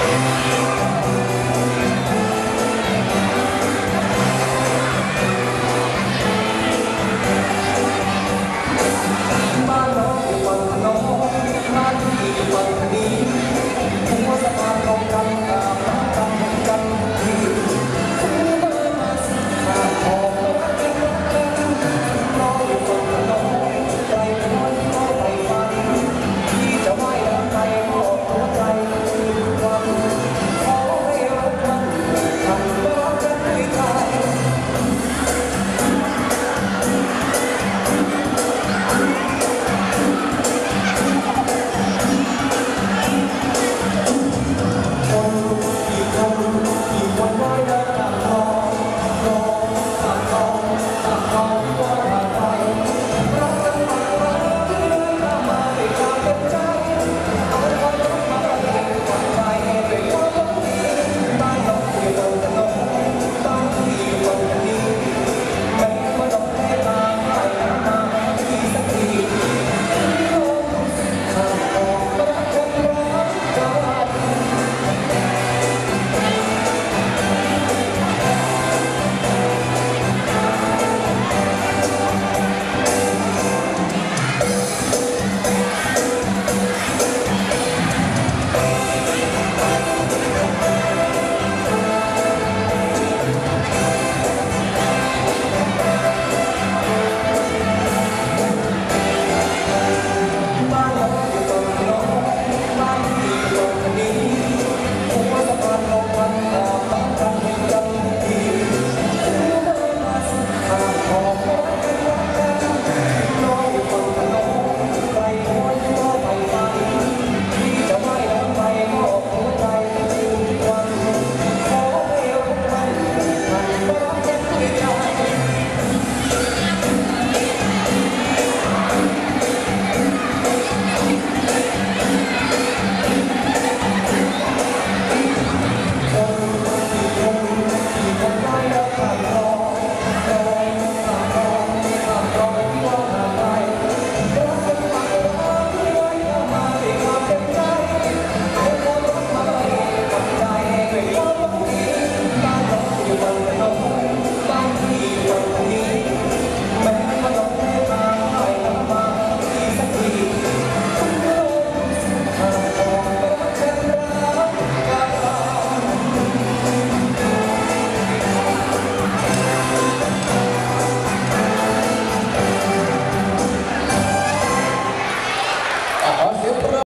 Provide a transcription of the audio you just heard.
Música